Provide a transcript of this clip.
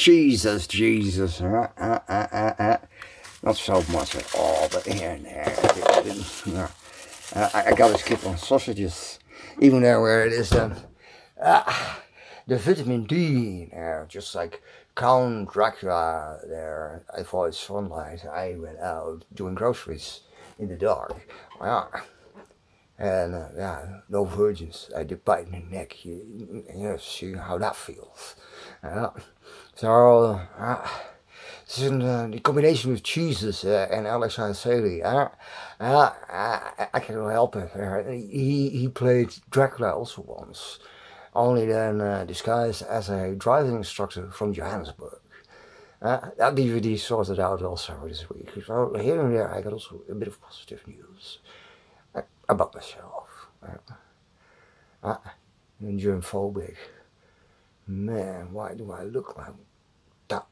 Jesus, Jesus. Uh, uh, uh. Not so much at all, but here and there. I, I gotta skip on sausages, even there where it is. Uh, the vitamin D just like Count Dracula there. I avoid sunlight. I went out doing groceries in the dark. And uh, yeah, no virgins. I did bite in the neck. You, you see how that feels. So, uh, uh, the combination with Jesus uh, and Alexander Saley, uh, uh, I, I cannot help it. Uh, he, he played Dracula also once, only then uh, disguised as a driving instructor from Johannesburg. Uh, that DVD sorted out also this week. So here and there I got also a bit of positive news uh, about myself. Uh, uh, I'm germphobic. Man, why do I look like that?